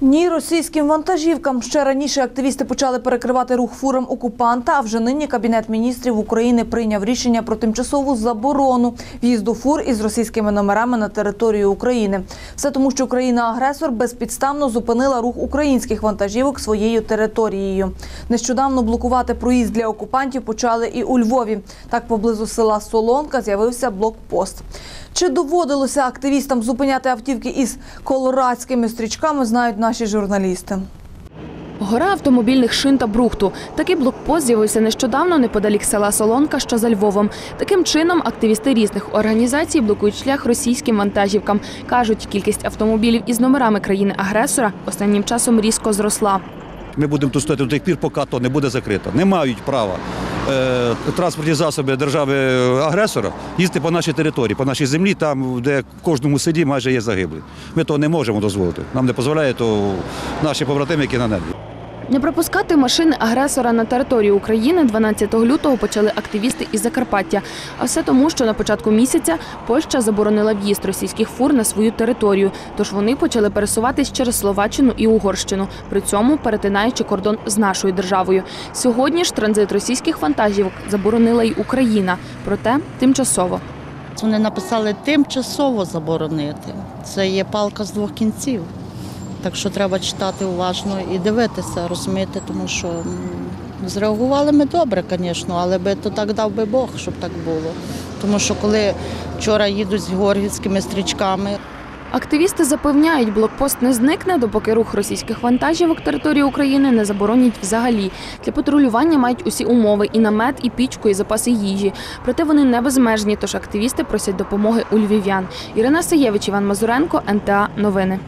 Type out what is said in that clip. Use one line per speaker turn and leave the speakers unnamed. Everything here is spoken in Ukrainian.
Ні, російським вантажівкам ще раніше активісти почали перекривати рух фурам окупанта. А вже нині кабінет міністрів України прийняв рішення про тимчасову заборону в'їзду фур із російськими номерами на територію України. Все тому, що країна-агресор безпідставно зупинила рух українських вантажівок своєю територією. Нещодавно блокувати проїзд для окупантів почали і у Львові. Так поблизу села Солонка з'явився блокпост. Чи доводилося активістам зупиняти автівки із колорадськими стрічками, знають наші журналісти.
Гора автомобільних шин та брухту. Такий блокпост з'явився нещодавно неподалік села Солонка, що за Львовом. Таким чином, активісти різних організацій блокують шлях російським вантажівкам. Кажуть, кількість автомобілів із номерами країни-агресора останнім часом різко зросла.
Ми будемо тут стояти до тих пір, поки то не буде закрито. Не мають права транспортні засоби держави-агресора їздити по нашій території, по нашій землі, там, де в кожному селі майже є загиблі. Ми того не можемо дозволити. Нам не дозволяє то наші побратими, які на небі.
Не пропускати машини агресора на територію України 12 лютого почали активісти із Закарпаття. А все тому, що на початку місяця Польща заборонила в'їзд російських фур на свою територію. Тож вони почали пересуватись через Словаччину і Угорщину, при цьому перетинаючи кордон з нашою державою. Сьогодні ж транзит російських вантажівок заборонила й Україна, проте тимчасово.
Вони написали тимчасово заборонити. Це є палка з двох кінців. Так що треба читати уважно і дивитися, розуміти, тому що зреагували ми добре, звісно, але би то так дав би Бог, щоб так було. Тому що коли вчора їдуть з георгівськими стрічками,
Активісти запевняють, блокпост не зникне, допоки рух російських вантажівок території України не заборонять взагалі. Для патрулювання мають усі умови і намет, і пічку, і запаси їжі. Проте вони не безмежні, тож активісти просять допомоги у львів'ян. Ірина Саєвич, Іван Мазуренко, НТА Новини.